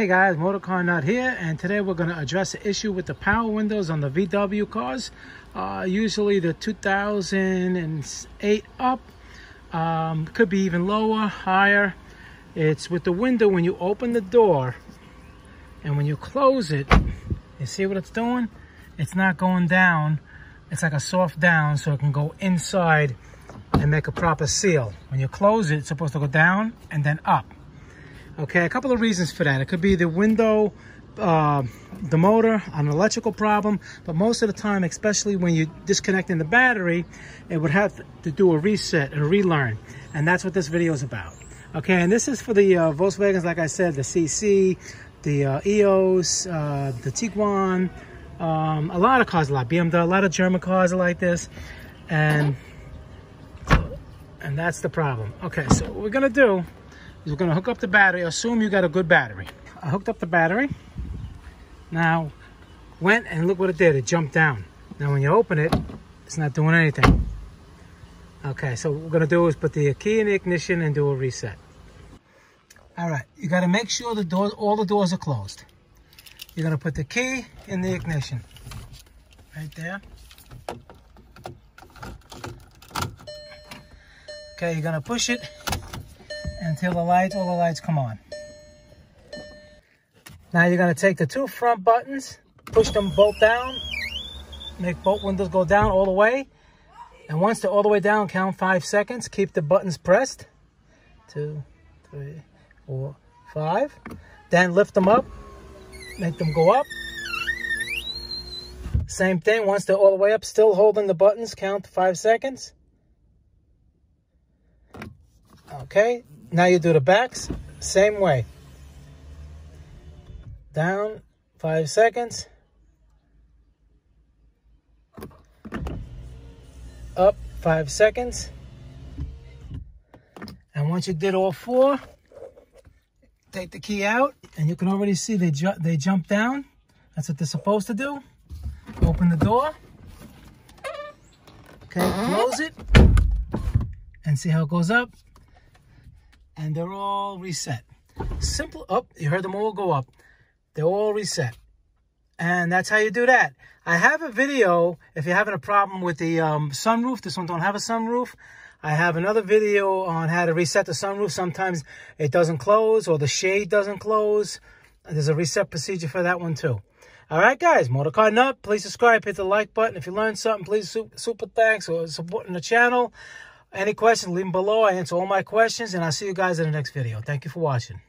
Hey guys, Motorcar Nut here, and today we're going to address the issue with the power windows on the VW cars. Uh, usually the 2008 up, um, could be even lower, higher. It's with the window when you open the door and when you close it, you see what it's doing? It's not going down. It's like a soft down so it can go inside and make a proper seal. When you close it, it's supposed to go down and then up. Okay, a couple of reasons for that. It could be the window, uh, the motor, an electrical problem, but most of the time, especially when you're disconnecting the battery, it would have to do a reset and relearn. And that's what this video is about. Okay, and this is for the uh, Volkswagens, like I said, the CC, the uh, EOS, uh, the Tiguan, um, a lot of cars, a lot, BMW, a lot of German cars are like this. And, and that's the problem. Okay, so what we're gonna do is we're gonna hook up the battery. Assume you got a good battery. I hooked up the battery. Now, went and look what it did. It jumped down. Now when you open it, it's not doing anything. Okay, so what we're gonna do is put the key in the ignition and do a reset. All right, you gotta make sure the door, all the doors are closed. You're gonna put the key in the ignition. Right there. Okay, you're gonna push it until the lights, all the lights come on. Now you're gonna take the two front buttons, push them both down, make both windows go down all the way. And once they're all the way down, count five seconds. Keep the buttons pressed. Two, three, four, five. Then lift them up, make them go up. Same thing, once they're all the way up, still holding the buttons, count five seconds. Okay, now you do the backs, same way. Down, five seconds. Up, five seconds. And once you did all four, take the key out, and you can already see they, ju they jump down. That's what they're supposed to do. Open the door. Okay, close it. And see how it goes up and they're all reset. Simple up, oh, you heard them all go up. They're all reset. And that's how you do that. I have a video, if you're having a problem with the um, sunroof, this one don't have a sunroof. I have another video on how to reset the sunroof. Sometimes it doesn't close or the shade doesn't close. There's a reset procedure for that one too. All right, guys, Motorcar Nut, please subscribe, hit the like button. If you learned something, please super thanks or supporting the channel. Any questions, leave them below. I answer all my questions, and I'll see you guys in the next video. Thank you for watching.